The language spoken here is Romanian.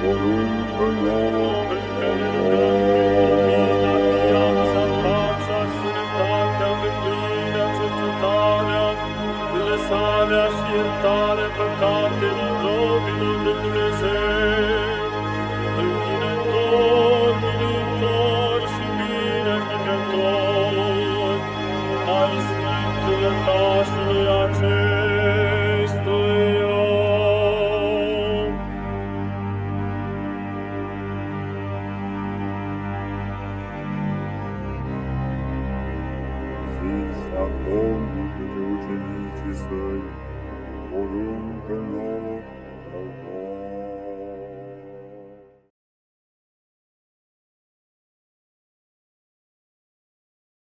Volumen, Volumen, Volumen, lăsarea și iertarea păcatelor robilor lui Dumnezeu. Închinător, militor și binefăcător, ai Sfântul lăcașului acestuia. Zis acum către ucenicii săi, por un